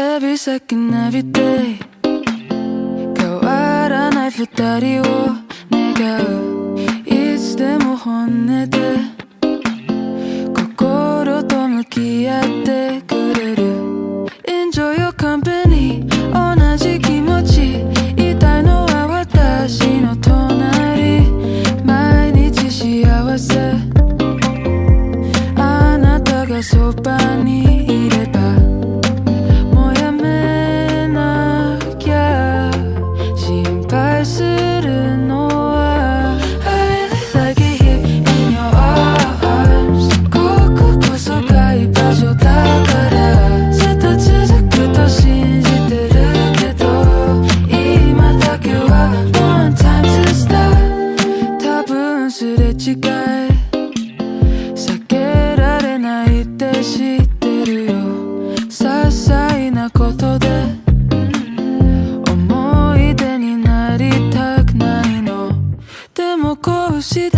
Every second, every day. 変わらない二人を願う。いつでも本音で心と向き合ってくれ心配するのは I really like it here in your arms こここそが居場所だからずっと続くと信じてるけど今だけは One time to stop 多分すれ違い避けられないって知ってるよ。些細なことでこ